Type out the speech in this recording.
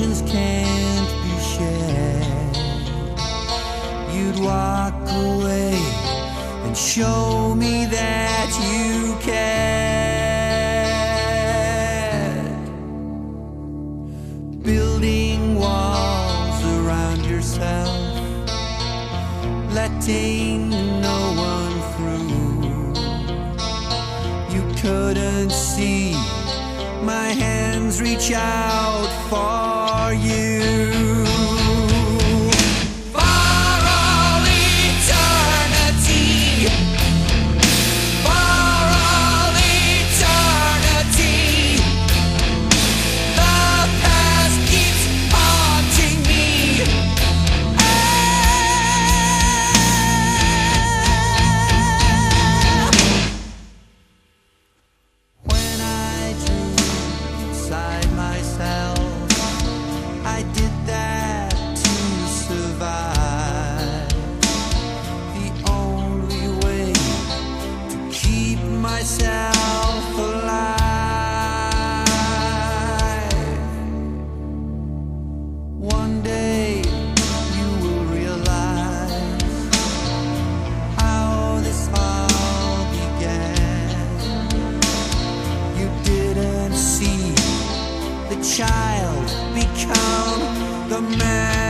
emotions can't be shared. You'd walk away and show me that you cared. Building walls around yourself, letting no one through. You couldn't my hands reach out for you. child become the man.